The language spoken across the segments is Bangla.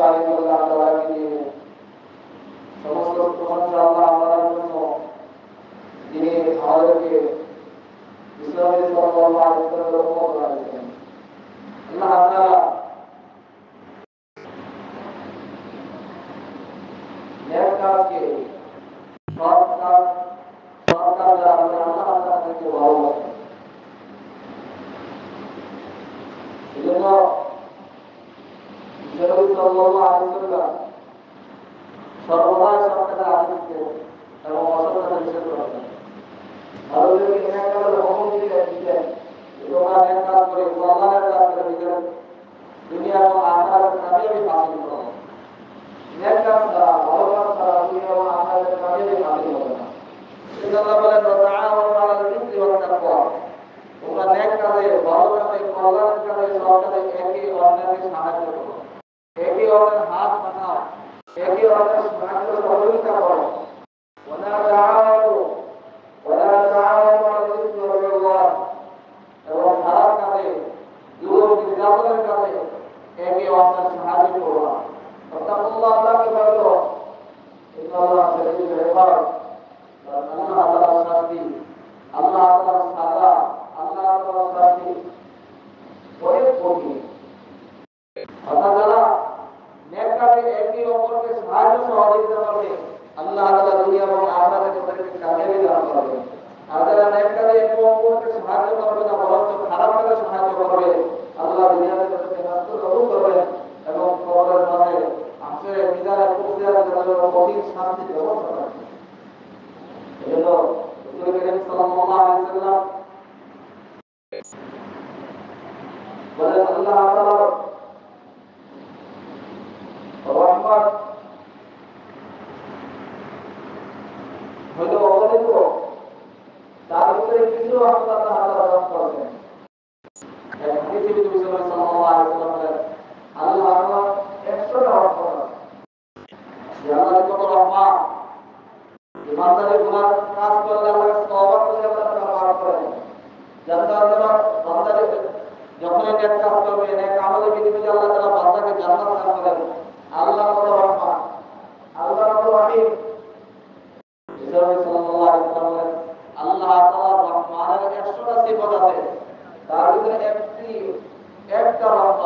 la ন্যায় কাজের হুকুম দিলেন দিলেন তোমরা ন্যায় কাজ করে আল্লাহর কাজ করে দিলেন দুনিয়া এবং আখিরাতের কামিয়াবি হাসিল করো ন্যায় কাজ ছাড়া ভালো কাজ ছাড়া দুনিয়া এবং আখিরাতের কামিয়াবি হাসিল হবে না সেজন্য আল্লাহ বলেন তাআওয়ানু আলাল বিররি ওয়াত তাকওয়া তোমরা ন্যায় কাজে ভালো কাজে কল্যাণের কাজে সৎ কাজে একে অন্যকে সাহায্য করো একে অন্যের হাত বাঁধাও একে অন্যের সাহায্য সহযোগিতা করো ওলা তাআওয়ানু ওলা তাআওয়ানু আলাল ইসমি ওয়াল উদওয়ান এবং খারাপ কাজে জুলুম নির্যাতনের কাজে একে অন্যের সাহায্য করো না অর্থাৎ আল্লাহকে বলো ইন্নাল্লাহ শাদীদুল ইকাব আল্লাহ তাআলার শাস্তি আল্লাহ তাআলার সাজা আল্লাহ তাআলার শাস্তি অনেক কঠিন অর্থাৎ যারা নেক কাজে একে অপরকে সাহায্য সহযোগিতা করবে আল্লাহ তাআলা দুনিয়া এবং আখিরাতে তাদেরকে কামিয়াবি দান করবে আর যারা নেক কাজে একে অপরকে সাহায্য করবে না বরঞ্চ খারাপ কাজে সাহায্য করবে আল্লাহ দুনিয়াতে তাদেরকে নষ্ট কবুল করবেন এবং কবরের মাঝে আসলে মিজানে পৌঁছে যাবে তাদের কঠিন শাস্তির ব্যবস্থা রাখবেন এজন্য রাসূল করিম সাল্লাল্লাহু আলাইহি ওয়াসাল্লাম বলেন আল্লাহ তাআলা রহমত হলো অগণিত তার ভিতরে কিছু রহমত আল্লাহ তাআলা দান করবেন এক হাদিসে নবী সাল্লাল্লাহু আলাইহি ওয়াসাল্লাম বলেন আল্লাহ রহমত 100 টা রহমত আছে যে আল্লাহর কত রহমত ইমানদারি গুনাহ কাজ করলে আল্লাহ তওবা করলে আল্লাহ তাআলা মাফ করেন জান্নাত দেওয়া বান্দারে যখন এই নেক কাজ করবে জান্নাত দান করেন। আল্লাহ কত রহিম ইসরাঈল সাল্লাল্লাহু আলাইহি ওয়াসাল্লাম বলেন আল্লাহ তাআলা রহমানের 100টা সিফাত আছে তার ভিতরে একটি একটা রহমত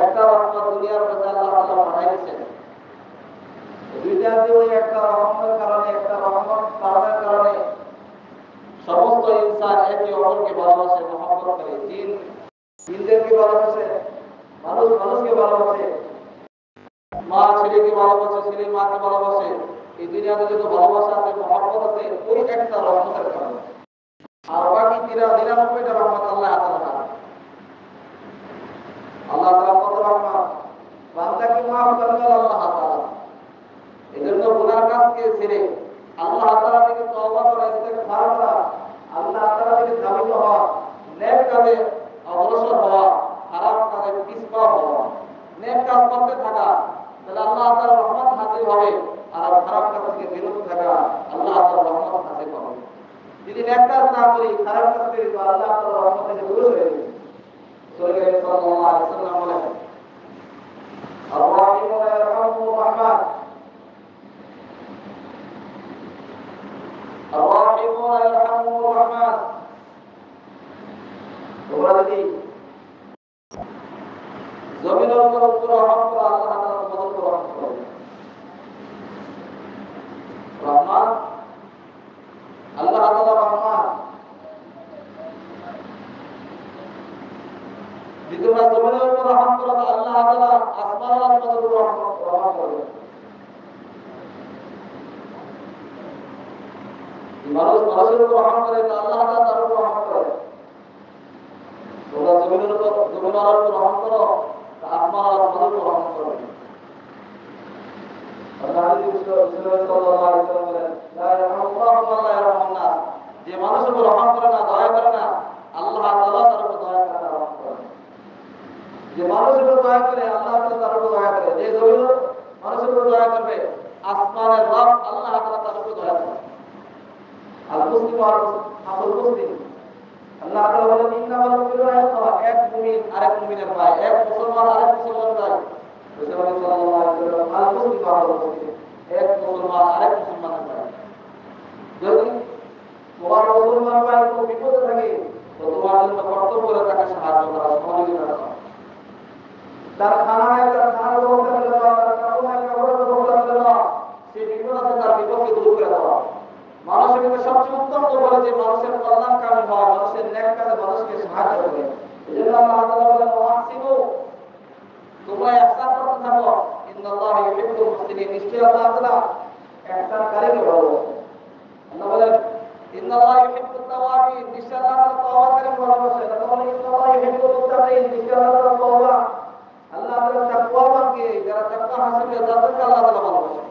একটা রহমত দুনিয়ার মধ্যে আল্লাহ তাআলা পাঠাইছেন দুইটা যে ওই একটা রহমতের কারণে একটা রহমত কারণের কারণে সমস্ত ইনসান একে অপরকে ভালোবাসে মহব্বত করে জিন জিনদেরকে ভালোবাসে মানুষ মানুষকে ভালোবাসে। মা ছেলেকে ভালোবাসে, ছেলে মাকে ভালোবাসে। এই দুনিয়াতে যত ভালোবাসা আছে, মহব্বত আছে, ওই একটা রহমতের কারণে। আর বাকি তিরা নিরানব্বইটা রহমত আল্লাহ তাআলা আল্লাহ তাআলা কত রহমত? বান্দাকে মাফ করবেন আল্লাহ তাআলা এজন্য গুনার কাজকে ছেড়ে আল্লাহ তাআলা থেকে তওবা করা ইস্তেগফার করা। আল্লাহ তাআলা থেকে ধাবিত হওয়া নেক কাজে অগ্রসর হওয়া হওয়া নেক কাজ করতে থাকা তাহলে আল্লাহ তাআলার রহমত হাসিল হবে আর খারাপ কাজ থেকে বিরত থাকা আল্লাহ তাআলার রহমত হাসিল হবে যদি নেক কাজ না করি খারাপ কাজ করি তো আল্লাহ তাআলার রহমত থেকে দূরে সরে যাবে সূরা সাল্লাল্লাহু আলাইহি ওয়াসাল্লাম বলেন الراحمون يرحمهم الرحمن الراحمون يرحمهم الرحمن তোমরা যদি জমিনের উপর উপর করো আল্লাহ তাআলা উপর রহম করবে রহমান, আল্লাহ তাআলা রহমান, যদি তোমরা জমিনের উপর রহম করো আল্লাহ তাআলা আসমানের তোমাদের উপর রহম করবে মানুষ মানুষের উপর রহম করে আল্লাহ তাআলা তার উপর রহম করে তোমরা জমিনের উপর জমিনের উপর রহম করো। যে মানুষের উপর রহম করে না, দয়া করে না, আল্লাহ তার উপর দয়া করে না, রহম করে। যে মানুষের উপর দয়া করে, আল্লাহ তার উপর দয়া করে। যে জমিন মানুষের উপর দয়া করবে আসমানের রব আল্লাহ তাআলা তার উপর দয়া করে আর মুসলিম আর আসল মুসলিম আল্লাহ তাআলা বলেন ইন্নামাল মুমিনুনা ইখওয়া এক মুমিন আরেক মুমিনের ভাই এক মুসলমান আরেক মুসলমানের ভাই তার খানা নাই তার খানার ব্যবস্থা করে দেওয়া তার কাপড় নাই কাপড়ের ব্যবস্থা করে দেওয়া সেই বিপদ আছে তার বিপদকে দূর করে দেওয়া মানুষের কিন্তু সবচেয়ে উত্তম তো বলে যে মানুষের কল্যাণকামী হয় মানুষের ন্যাক কাজে মানুষকে সাহায্য করে। এই জন্য আল্লাহ তাআলা বলেন ওয়াহসিনু তোমরা ইহসান করতে থাকো। ইন্নাল্লাহা ইউহিব্বুল মুহসিনিন। নিশ্চয়ই আল্লাহ তাআলা ইহসানকারীকে ভালোবাসেন আল্লাহ বলেন, ইন্নাল্লাহা ইউহিব্বুত তাওয়াবিন। নিশ্চয়ই আল্লাহ তাআলা তওবাকারীকে ভালোবাসেন আল্লাহ বলেন, ইন্নাল্লাহা ইউহিব্বুল মুত্তাকিন। নিশ্চয়ই আল্লাহ তাআলা তওবা। আল্লাহ তাআলা তাকওয়াবানকে যারা তাকওয়া হাসিল করে তাদেরকে আল্লাহ তাআলা ভালোবাসেন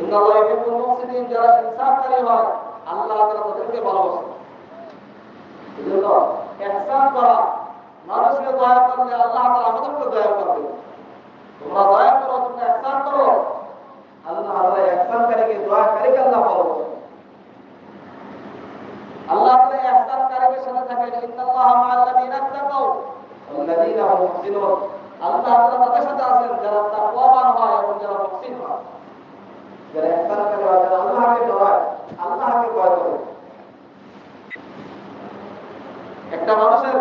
ইন্নাল্লাহা ইউহিব্বুল মুহসিনিন, যারা ইনসাফকারী হয় আল্লাহ তাআলা তাদেরকে ভালোবাসেন এজন্য ইহসান করা, মানুষকে দয়া করলে আল্লাহ তারা আমাদেরকে দয়া করবে তোমরা দয়া করো তোমরা ইহসান করো আল্লাহ তাআলা ইহসানকারীকে দয়াকারীকে আল্লাহ ভালোবাসেন আল্লাহ তাআলা ইহসানকারীদের সাথে থাকেন ইন্নাল্লাহা মা'আল্লাযীনা তাকাও ওয়াল্লাযীনা হুম মুহসিনুন আল্লাহ তাআলা তাদের সাথে আছেন যারা তাকওয়াবান হয় এবং যারা মুহসিন হয় যারা ইহসানকারী হয় যারা আল্লাহকে ডরায় আল্লাহকে ভয় করে একটা মানুষের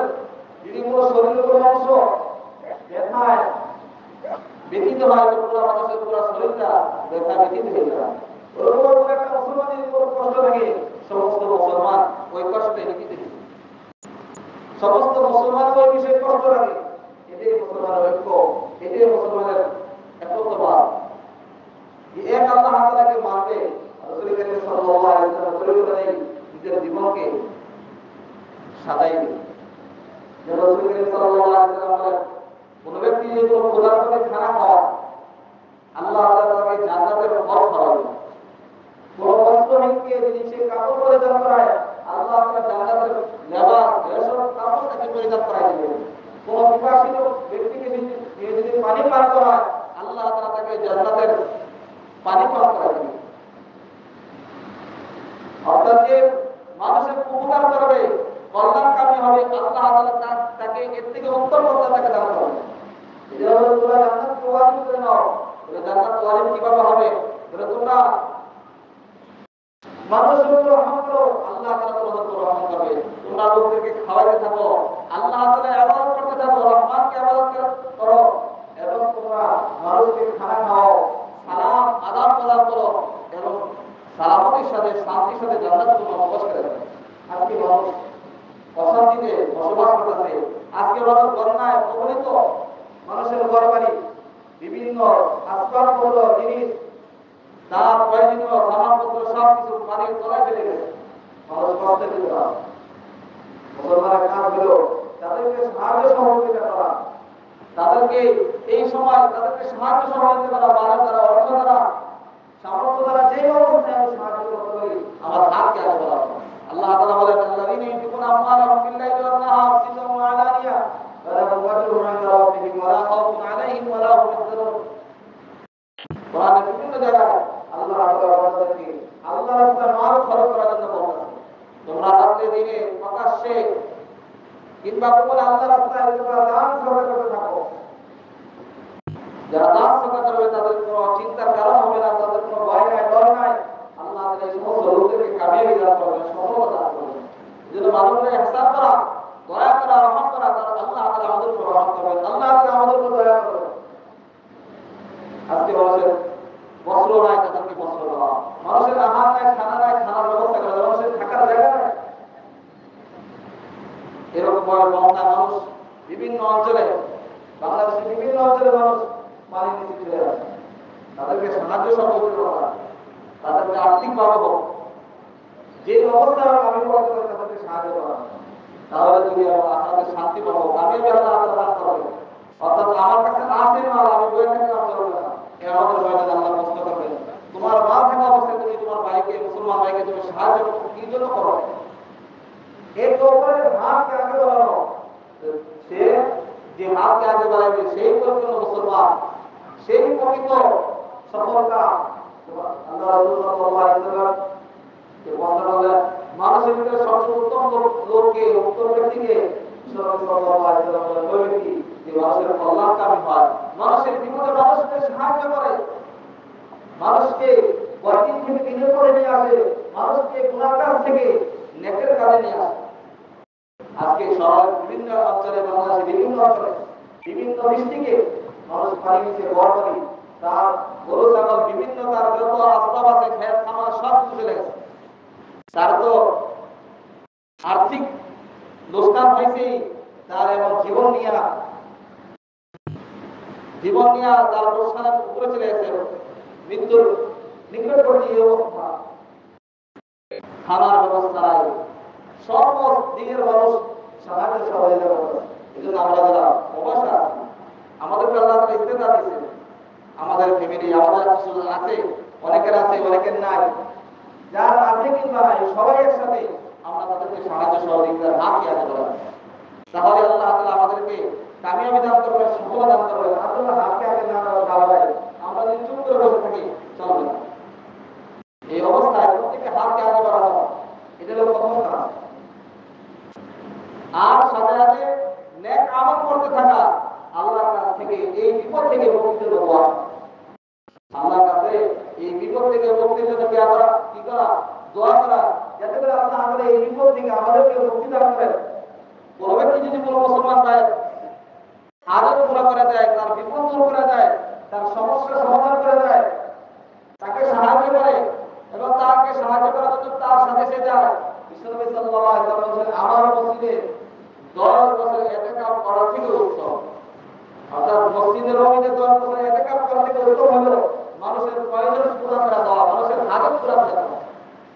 যদি কোনো শরীরের কোনো অংশ ব্যথায় ব্যথিত হয় তো পুরো মানুষের পুরো ব্যথা ব্যথিত হয়ে যায় ওরকম কোনো সমস্ত মুসলমান ওই বিষয়ে কষ্ট লাগে এটাই মুসলমানের ঐক্য এটাই মুসলমানের একত্রবাদ এক আল্লাহ তাআলাকে মানবে নিজের জীবনকে সাজাই দিবে যে রাসূল করিম সাল্লাল্লাহু আলাইহি ওয়াসাল্লাম বলেন, কোন ব্যক্তি খানা খাওয়া আল্লাহ তাআলা তাকে জান্নাতের ফল ফলাবেন কোন বস্ত্রহীনকে যদি সে কাপড় আল্লাহ জান্নাতের লেবাস রেশম কাপড় তাকে পরিধান করায় দিবে কোন বিকাশিত ব্যক্তিকে যদি সে যদি পানি পান করায় আল্লাহ তাআলা তাকে জান্নাতের পানি পান করায় দিবে অর্থাৎ যে মানুষের উপকার করবে কল্যাণকামী হবে আল্লাহ তাআলা তা- তাকে এর থেকে উত্তম করতে তাকে দান করবে এই জন্য তোমরা জান্নাত ওয়াজিব করে নাও তোমরা জান্নাত ওয়াজিব কীভাবে হবে তোমরা তোমরা মানুষের উপর রহম করো আল্লাহ তাআলা তোমাদের উপর রহম করবে তোমরা লোকদেরকে খাওয়াইতে থাকো আল্লাহ তাআলা ইবাদত করতে থাকো রহমানকে ইবাদত করো এবং তোমরা মানুষকে খানা খাও সালাম আদাব প্রদান করো এবং সালামতির সাথে শান্তির সাথে জান্নাত তোমরা প্রবেশ করে দেবে আজকে মানুষ অশান্তিতে বসবাস করতেছে আজকে মানুষ বন্যায় প্রবলিত মানুষের ঘর বাড়ি বিভিন্ন আসবাবপত্র জিনিস তার প্রয়োজনীয় সামানপত্র সব কিছু পানির তলায় ফেলে গেছে মানুষ কষ্টে দিতে মুসলমানের কাজ হলো তাদেরকে সাহায্য সহযোগিতা করা তাদেরকে এই সময় তাদেরকে সাহায্য সহযোগিতা করা মানে তারা অর্থ দ্বারা সামর্থ্য দ্বারা যে অবস্থায় আমি সাহায্য করতে পারি আমার হাতকে আগে বলা হবে। আল্লাহ তাআলা বলেন আল্লাযীনা ইউনফিকুনা আমওয়ালাহুম বিল-লাইলি ওয়ান-নাহার সিররান ওয়া আলানিয়া ফালাহুম আজরুহুম 'ইনদা রাব্বিহিম ওয়া লা খাউফুন 'আলাইহিম ওয়া লা হুম ইয়াহজানুন কোরআনের বিভিন্ন জায়গায় আল্লাহ তাআলা আমাদেরকে আল্লাহর রাস্তায় মাল খরচ করার জন্য বলছেন তোমরা রাত্রে দিনে প্রকাশ্যে কিংবা কোন আল্লাহর রাস্তায় তোমরা দান সরকার করতে থাকো যারা দান সরকার করবে তাদের কোনো চিন্তার কারণ হবে না তাদের কোনো ভয় নাই ডর নাই আল্লাহ তাআলা এই সমস্ত লোকদেরকে কামিয়াবি দান করবেন সফলতা দান করবেন যেন মানুষের ইহসান করা দয়া করা রহম করা তার আল্লাহ তাআলা আমাদের উপর রহম করবেন আল্লাহ তাআলা আমাদের উপর দয়া করবেন আজকে মানুষের বস্ত্র নাই তাদেরকে বস্ত্র দেওয়া মানুষের আহার নাই খানা নাই খানার ব্যবস্থা করা মানুষের থাকার জায়গা নাই এরকম ভাবে বাংলা মানুষ বিভিন্ন অঞ্চলে বাংলাদেশের বিভিন্ন অঞ্চলে মানুষ পানি নিচে চলে আসে তাদেরকে সাহায্য সহযোগিতা করা তাদেরকে আর্থিকভাবে যে অবস্থা আমি তাদেরকে সাহায্য করা তাহলে আমরা আপনাদের শান্তি পাবো আমি আল্লাহ আল্লাহ রাস্তা পাবো। অর্থাৎ আমার কাছে আছে মাল, আমি বই থেকে কাজ করব না। এ আমাদের বাইরে আল্লাহ কষ্ট করবে তোমার মা থাকা অবস্থায় তুমি তোমার ভাইকে, মুসলমান ভাইকে তুমি সাহায্য করো। কি জন্য করো? এই ব্যাপারে হাতকে আগে বাড়ানো সে যে হাতকে আগে বাড়াবে সেই প্রকৃত মুসলমান, সেই প্রকৃত সফলতা। আল্লাহ রাসূল মানুষের ভিতরে সবচেয়ে উত্তম লোককে, উত্তম ব্যক্তিকে আজকে শহরের বিভিন্ন অঞ্চলে, বাংলাদেশের বিভিন্ন অঞ্চলে, বিভিন্ন বাড়ি তার যত আসবাব আছে, খেত, খামার, সব কিছু চলে গেছে। তার তো আর্থিক লোকসান হয়েছে তার এবং জীবন নিয়ে জীবন নিয়ে তার লোকসানের উপরে চলে গেছে মৃত্যুর নিকটবর্তী অবস্থা খানার ব্যবস্থা নাই সর্ব দিকের মানুষ সাহায্য সহযোগিতা করতে এই জন্য আমরা যারা প্রবাসে আছি আমাদেরকে আল্লাহ তালা ইস্তেদা দিয়েছে আমাদের ফ্যামিলি আমাদের কিছু আছে অনেকের আছে অনেকের নাই যার আছে কিংবা নাই সবাই একসাথে আমরা তাদেরকে সাহায্য সহযোগিতার হাত কি আছে বলা তাহলে আল্লাহ তালা আমাদেরকে কামিয়াবি দান করবেন সফলতা দান করবেন আল্লাহ হাতকে আগে না দাঁড়াবে আমরা যদি চুপ করে বসে থাকি চলবে না এই অবস্থায় প্রত্যেককে হাতকে আগে বাড়ানো এটা হলো প্রথম কাজ আর সাথে সাথে নেক আমল করতে থাকা আল্লাহর কাছ থেকে এই বিপদ থেকে মুক্তির জন্য দোয়া আল্লাহর কাছে এই বিপদ থেকে মুক্তির জন্য কি করা কি করা দোয়া করা, যাতে করে আল্লাহ আমাদের এই বিপদ থেকে আমাদেরকে মুক্তি দান করেন কোন যদি কোনো মুসলমান পায় হাজত পুরা করে দেয়, তার বিপদ দূর করে দেয়, তার সমস্যা সমাধান করে দেয়, তাকে সাহায্য করে এবং তাকে সাহায্য করার জন্য তার সাথে সে যায়, বিশ্বনবী সাল্লাল্লাহু আলাইহি ওয়াসাল্লাম আমার মসজিদে 10 বছর ইতিকাফ করা থেকে অর্থাৎ মসজিদের রবিতে 10 বছর ইতিকাফ করা থেকে উত্তম হলো মানুষের প্রয়োজন পুরো করে দেওয়া মানুষের হাজত পুরো করে দেওয়া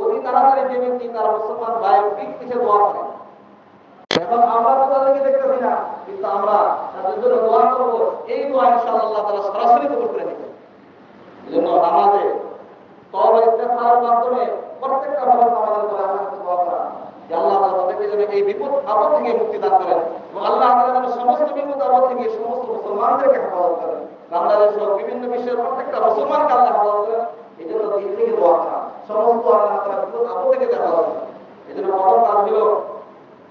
অতি তাড়াতাড়ি তার মুসলমান দোয়া করে। এখন আমরা তো তাদেরকে দেখতেছি না, কিন্তু আমরা তাদের জন্য দোয়া করব। এই দোয়া ইনশাআল্লাহ আল্লাহ তাআলা সরাসরি কবুল করে নেবেন এজন্য নামাজে তওবা, ইস্তেগফারের মাধ্যমে প্রত্যেকটা আমাদের দোয়া করা। যে আল্লাহ তাদেরকে যেন এই বিপদ আপদ থেকে মুক্তি দান করেন এবং আল্লাহ যেন সমস্ত বিপদ আপদ থেকে সমস্ত মুসলমানদেরকে হেফাজত করেন। বাংলাদেশ বিভিন্ন বিশ্বের প্রত্যেকটা মুসলমানকে আল্লাহ হেফাজত করেন এই জন্য দিন থেকে দোয়া করা সমস্ত আল্লাহ তাআলা বিপদ আপদ থেকে হেফাজত করেন এই জন্য প্রথম কাজ হলো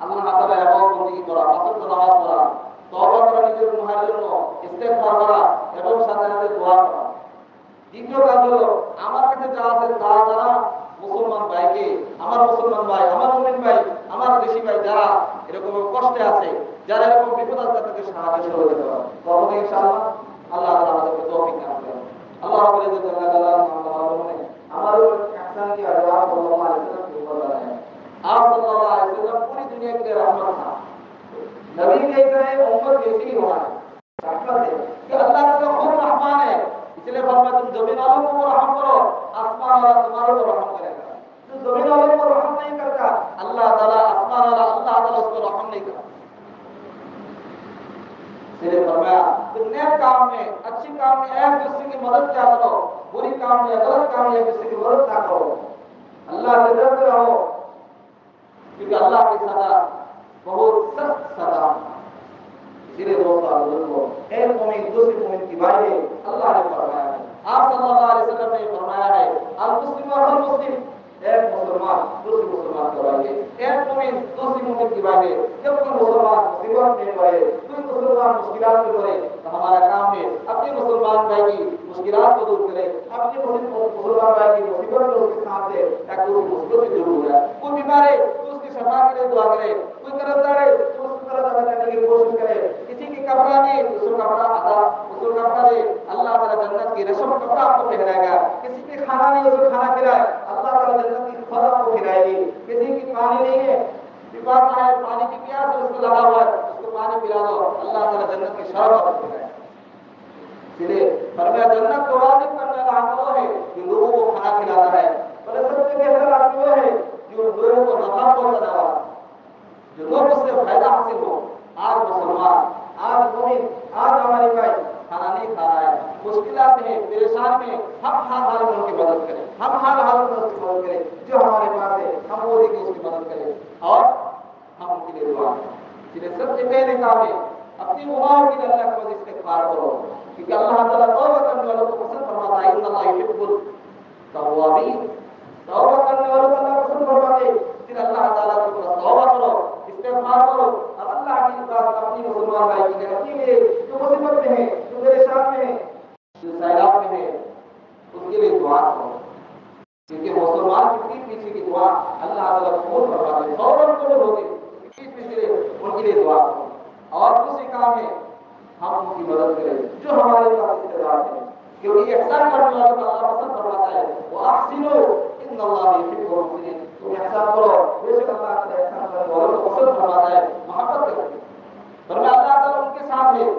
আল্লাহ তাআলা ইবাদত বন্দেগী করা পাঁচ ওয়াক্ত নামাজ পড়া তওবা করা নিজের গুনাহের জন্য ইস্তেগফার করা এবং সাথে সাথে দোয়া করা দ্বিতীয় কাজ হলো আমার কাছে যা আছে তা দ্বারা মুসলমান ভাইকে আমার মুসলমান ভাই আমার মুমিন ভাই আমার দেশি ভাই যারা এরকম কষ্টে আছে যারা এরকম বিপদ আছে তাদেরকে সাহায্য সহযোগিতা করা তখন ইনশাআল্লাহ আল্লাহ তাআলা আমাদেরকে তৌফিক দান করেন আল্লাহ রাব্বুল ইজ্জত জাল্লা জালালুহু আমার উপর ইহসান কিয়া আল্লাহ সাল্লাল্লাহু আলাইহি ওয়াসাল্লাম কি বলা है आप सल्लल्लाहु अलैहि वसल्लम पूरी दुनिया के लिए रहमत था नबी कैसा है उम्मत वैसी ही होना है रहमत है कि अल्लाह का खुद रहमान है इसलिए फरमाया तुम जमीन वालों को रहम करो आसमान वाला तुम्हारे को रहम करेगा زمین والوں پر رحم نہیں کرتا اللہ تعالیٰ آسمان والا اللہ تعالیٰ اس پر رحم نہیں کرتا فرمایا نیک کام میں اچھی کام میں ایک دوسرے کی مدد کیا کرو بری کام میں غلط کام میں ایک کی مدد نہ کرو اللہ سے ڈرتے رہو کیونکہ اللہ کی سزا بہت سخت سزا اللہ نے فرمایا ہے۔ آپ صلی اللہ علیہ وسلم نے فرمایا ہے المسلم اور المسلم ایک مسلمان دوسرے مسلمان کے بارے ایک مومن دوسری مومن کے بارے جب کوئی مسلمان مصیبت میں پڑے کوئی مسلمان مشکلات میں پڑے، تو ہمارا کام ہے اپنے مسلمان بھائی کی مشکلات کو دور کرے اپنے مسلمان بھائی کی مصیبت کو اس کے ساتھ دے تاکہ وہ مصیبت میں دور ہو جائے۔ کوئی بیمار ہے تو اس کی شفا کے لیے دعا کرے۔ کوئی قرضدار ہے تو اس کو قرض ادا کرنے کی کوشش کرے۔ کسی کی کپڑا نہیں اس کو کپڑا ادا، اس کو کپڑا دے۔ اللہ تعالیٰ جنت کی رسم کپڑا آپ کو پہنائے گا۔ کسی کے کھانا نہیں، اس کو کھانا کھلائے۔ اللہ تعالیٰ جنت کی فضا کو گرائے گی کسی کی پانی نہیں ہے پاس ہے پانی کی پیاس ہے اس کو لگا ہوا ہے اس کو پانی پلا دو اللہ تعالیٰ جنت کی شرابت کو گرائے اس لیے فرمایا جنت کو واجب کرنے کا حق وہ ہے کہ لوگوں کو کھانا کھلانا ہے اور سب کے بہتر عمل وہ ہے جو لوگوں کو نفع پہنچانا ہے جو لوگ اس سے فائدہ حاصل ہو آج مسلمان، آج مومن، آج ہمارے بھائی کھانا نہیں کھا رہا ہے، مشکلات ہیں پریشان میں ہم ہاتھ ضرورتوں کی مدد کرے، جو ہمارے پاس ہے، ہم وہ دیکھیں اس کی مدد کریں۔ اور ہم ان کے لیے دعا کریں۔ اس سب سے پہلے کام ہے، اپنی مباح کی لیے اللہ کو استغفار کرو۔ کیونکہ اللہ تعالیٰ توبہ کرنے والوں کو پسند فرماتا ہے ان اللہ یحب التوابین۔ توبہ کرنے والوں کو اللہ پسند فرماتے پھر اللہ تعالیٰ کو توبہ کرو، استغفار کرو۔ اور اللہ کی پاس اپنی مسلمان بھائی کی اپنی میرے جو مصیبت میں ہے، جو میرے شان میں ہے، جو سیلاب میں ہے اس کے لیے دعا کرو۔ کیونکہ مسلمان کتنی پیچھے کی دعا اللہ تعالیٰ قبول کروا دے، فوراً قبول ہو گئی کتنی پیچھے ان کے لیے دعا۔ اور دوسرے کام ہے، ہم ان کی مدد کریں، جو ہمارے پاس رشتے دار کیونکہ احسان کرنے والوں کو اللہ پسند کرواتا ہے، وہ احسن ان اللہ یحب المحسنین تم احسان کرو، بے شک اللہ تعالیٰ احسان کرنے والوں کو پسند کرواتا ہے، محبت کرتے فرمایا، اللہ تعالیٰ ان کے ساتھ ہے۔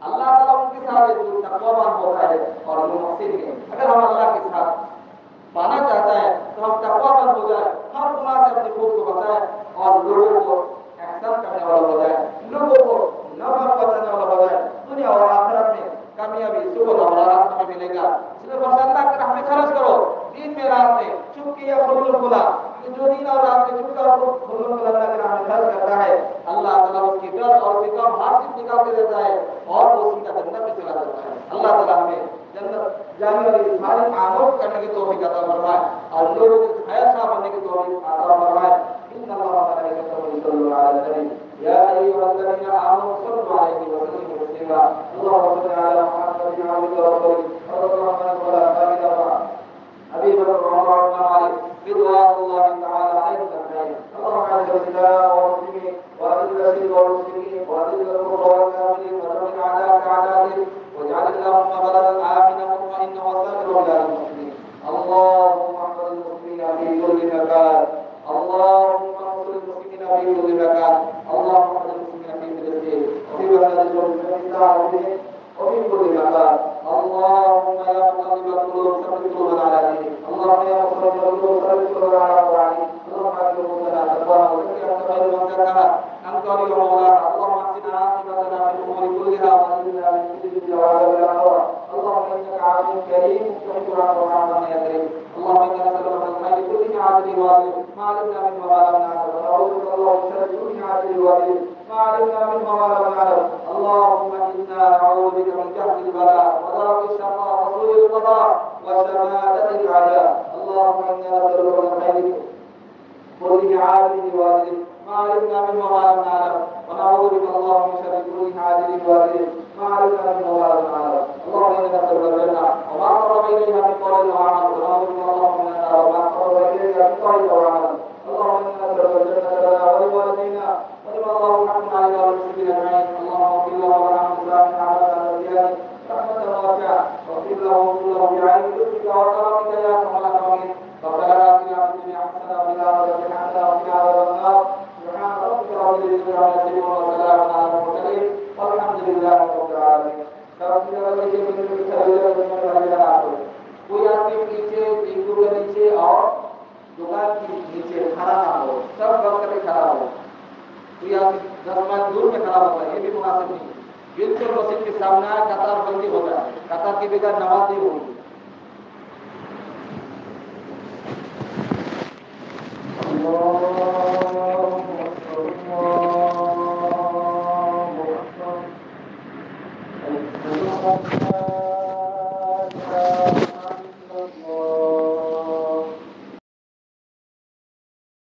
اللہ تعالیٰ ان کے ساتھ ہے، جو تقوی ہوتا ہے اور محسن ہے۔ اگر ہم اللہ کے ساتھ پانا چاہتا ہے، تو ہم تقوا بند ہو جائے ہر گناہ سے اپنے خود کو بچائیں اور لوگوں اللهم صل على محمد وعلى آله ونعوذ بك اللهم من شر كل واجل ما علمنا منه وما لم اللهم أنا نسالك وما قرب اليها من قول وعمل اللهم أنا نسالك ولوالدينا ولمن الله حق علينا والمسلمين اللهم اغفر له وارحمه على الانبياء رحمه واسعه واغفر له له بعين لطفك وكرمك يا ارحم الاكرمين ربنا اتنا في الدنيا حسنه وفي الاخره حسنه وقنا نماز نہیں ہوگی